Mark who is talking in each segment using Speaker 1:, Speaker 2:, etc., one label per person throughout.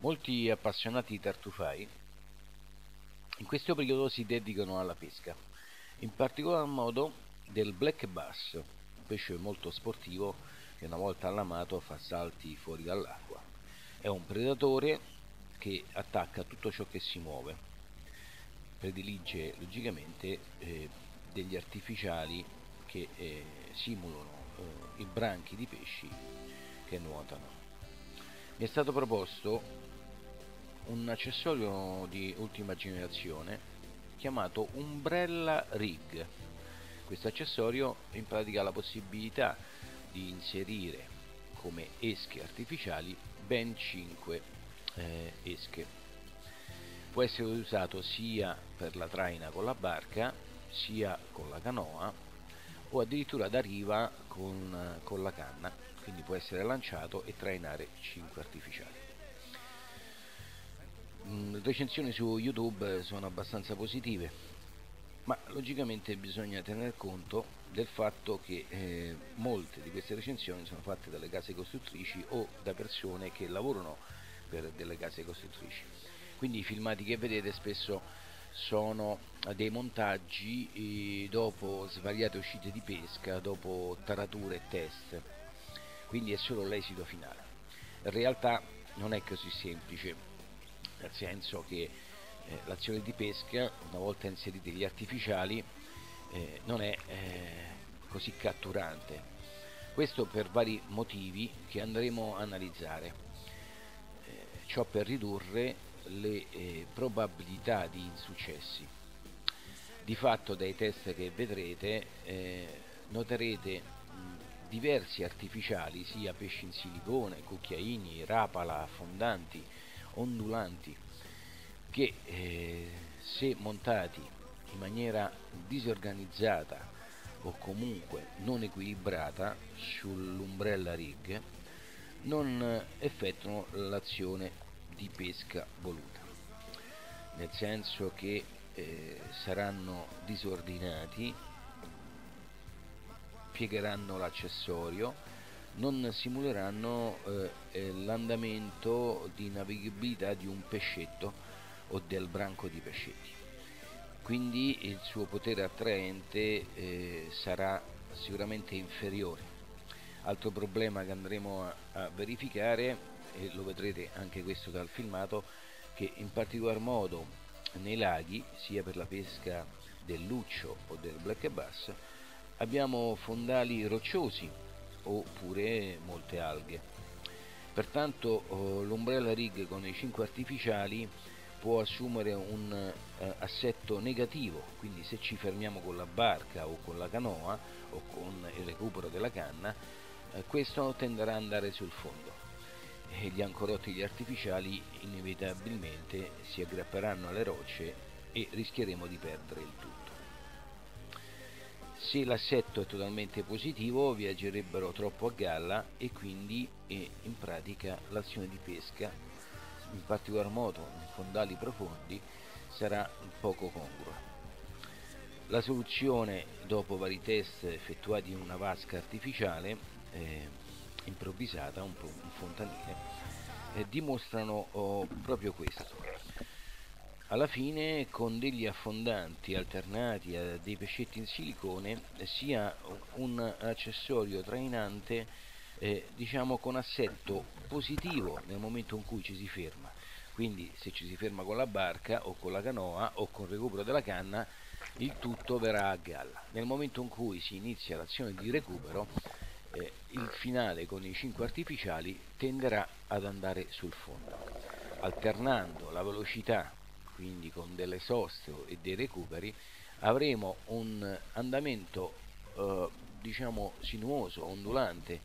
Speaker 1: Molti appassionati tartufai in questo periodo si dedicano alla pesca, in particolar modo del black bass, un pesce molto sportivo che una volta allamato fa salti fuori dall'acqua. È un predatore che attacca tutto ciò che si muove, predilige logicamente eh, degli artificiali che eh, simulano eh, i branchi di pesci che nuotano. Mi è stato proposto un accessorio di ultima generazione chiamato Umbrella Rig. Questo accessorio in pratica ha la possibilità di inserire come esche artificiali ben 5 eh, esche. Può essere usato sia per la traina con la barca, sia con la canoa o addirittura da riva con, con la canna, quindi può essere lanciato e trainare 5 artificiali. Mm, le recensioni su YouTube sono abbastanza positive, ma logicamente bisogna tener conto del fatto che eh, molte di queste recensioni sono fatte dalle case costruttrici o da persone che lavorano per delle case costruttrici. Quindi i filmati che vedete spesso sono dei montaggi eh, dopo svariate uscite di pesca, dopo tarature e test, quindi è solo l'esito finale. In realtà non è così semplice, nel senso che eh, l'azione di pesca, una volta inseriti gli artificiali, eh, non è eh, così catturante. Questo per vari motivi che andremo a analizzare. Eh, ciò per ridurre le eh, probabilità di insuccessi. Di fatto dai test che vedrete noterete diversi artificiali, sia pesci in silicone, cucchiaini, rapala, fondanti, ondulanti che eh, se montati in maniera disorganizzata o comunque non equilibrata sull'umbrella rig non effettuano l'azione di pesca voluta. Nel senso che eh, saranno disordinati piegheranno l'accessorio non simuleranno eh, eh, l'andamento di navigabilità di un pescetto o del branco di pescetti. Quindi il suo potere attraente eh, sarà sicuramente inferiore. Altro problema che andremo a, a verificare, e lo vedrete anche questo dal filmato, che in particolar modo nei laghi, sia per la pesca del luccio o del black bass, abbiamo fondali rocciosi oppure molte alghe. Pertanto oh, l'ombrella rig con i 5 artificiali può assumere un eh, assetto negativo, quindi se ci fermiamo con la barca o con la canoa o con il recupero della canna, eh, questo tenderà ad andare sul fondo e gli ancorotti artificiali inevitabilmente si aggrapperanno alle rocce e rischieremo di perdere il tutto. Se l'assetto è totalmente positivo viaggerebbero troppo a galla e quindi eh, in pratica l'azione di pesca, in particolar modo in fondali profondi, sarà poco congrua. La soluzione, dopo vari test effettuati in una vasca artificiale, eh, improvvisata, un, un fontanile, eh, dimostrano oh, proprio questo alla fine con degli affondanti alternati a dei pescetti in silicone sia un accessorio trainante eh, diciamo con assetto positivo nel momento in cui ci si ferma. Quindi se ci si ferma con la barca o con la canoa o con il recupero della canna il tutto verrà a galla. Nel momento in cui si inizia l'azione di recupero eh, il finale con i 5 artificiali tenderà ad andare sul fondo. Alternando la velocità quindi con delle soste e dei recuperi, avremo un andamento eh, diciamo sinuoso, ondulante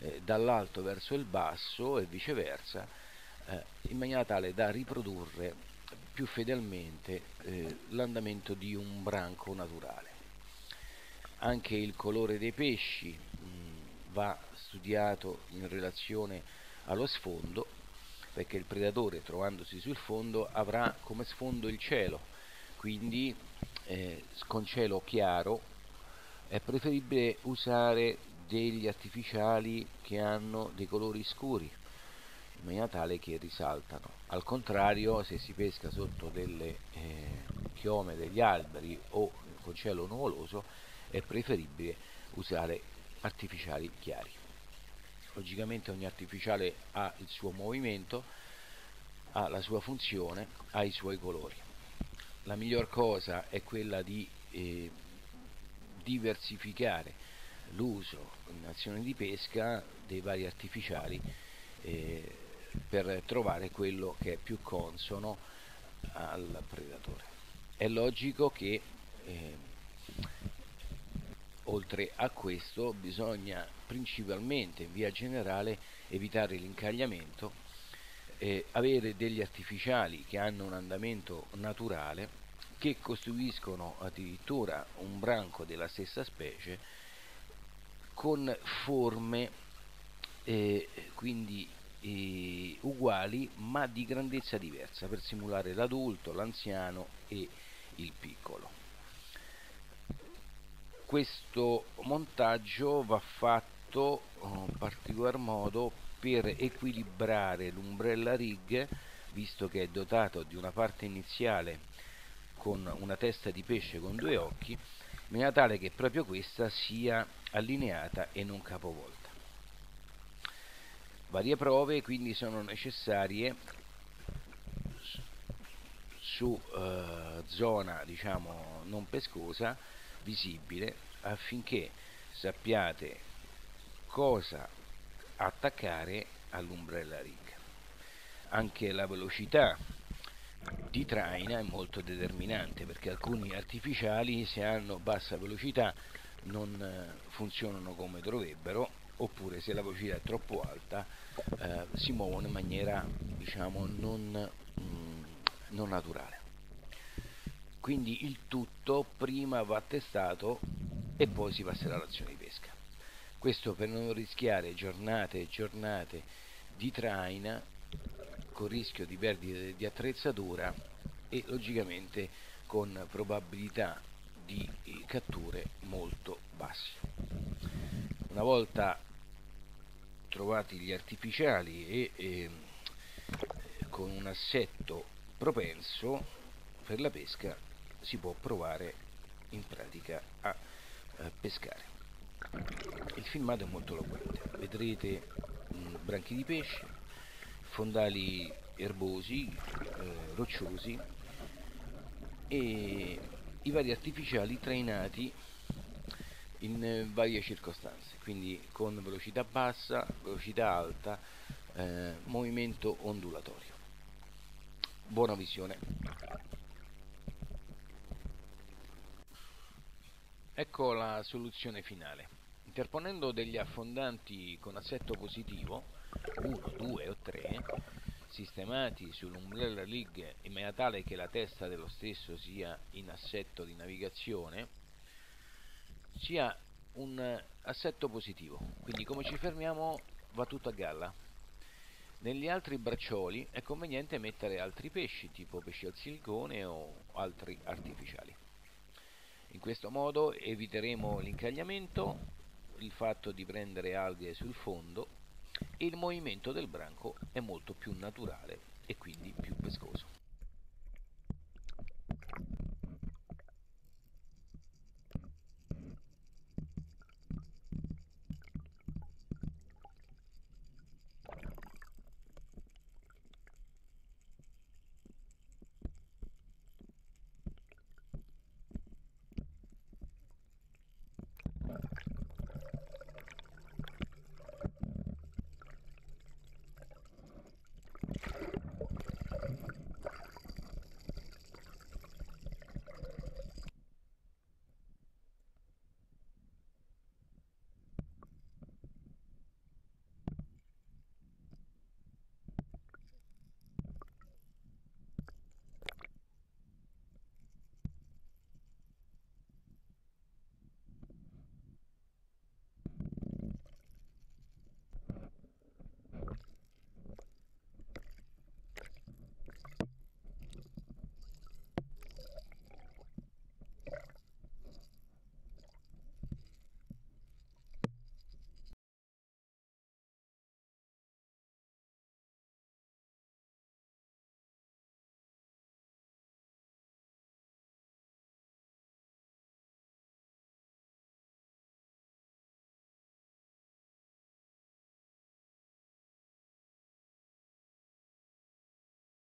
Speaker 1: eh, dall'alto verso il basso e viceversa, eh, in maniera tale da riprodurre più fedelmente eh, l'andamento di un branco naturale. Anche il colore dei pesci mh, va studiato in relazione allo sfondo perché il predatore trovandosi sul fondo avrà come sfondo il cielo, quindi eh, con cielo chiaro è preferibile usare degli artificiali che hanno dei colori scuri in maniera tale che risaltano. Al contrario, se si pesca sotto delle eh, chiome degli alberi o con cielo nuvoloso, è preferibile usare artificiali chiari. Logicamente ogni artificiale ha il suo movimento, ha la sua funzione, ha i suoi colori. La miglior cosa è quella di eh, diversificare l'uso in azione di pesca dei vari artificiali eh, per trovare quello che è più consono al predatore. È logico che eh, oltre a questo bisogna principalmente in via generale evitare l'incagliamento, eh, avere degli artificiali che hanno un andamento naturale che costituiscono addirittura un branco della stessa specie con forme eh, quindi eh, uguali ma di grandezza diversa per simulare l'adulto, l'anziano e il piccolo. Questo montaggio va fatto in particolar modo per equilibrare l'umbrella rig visto che è dotato di una parte iniziale con una testa di pesce con due occhi in maniera tale che proprio questa sia allineata e non capovolta. Varie prove quindi sono necessarie su eh, zona diciamo non pescosa visibile affinché sappiate cosa attaccare all'umbrella rig. Anche la velocità di traina è molto determinante perché alcuni artificiali se hanno bassa velocità non eh, funzionano come dovrebbero oppure se la velocità è troppo alta eh, si muovono in maniera diciamo non, mm, non naturale quindi il tutto prima va testato e poi si passerà all'azione di pesca questo per non rischiare giornate e giornate di traina con rischio di perdita di attrezzatura e logicamente con probabilità di catture molto basse. Una volta trovati gli artificiali e, e con un assetto propenso per la pesca si può provare in pratica a, a pescare. Il filmato è molto eloquente, vedrete mh, branchi di pesce, fondali erbosi, eh, rocciosi e i vari artificiali trainati in eh, varie circostanze, quindi con velocità bassa, velocità alta, eh, movimento ondulatorio. Buona visione. Ecco la soluzione finale. Interponendo degli affondanti con assetto positivo, 1, 2 o 3 sistemati sull'Umbrella League in maniera tale che la testa dello stesso sia in assetto di navigazione sia un assetto positivo. Quindi come ci fermiamo va tutto a galla. Negli altri braccioli è conveniente mettere altri pesci tipo pesci al silicone o altri artificiali in questo modo eviteremo l'incagliamento il fatto di prendere alghe sul fondo e il movimento del branco è molto più naturale e quindi più pescoso.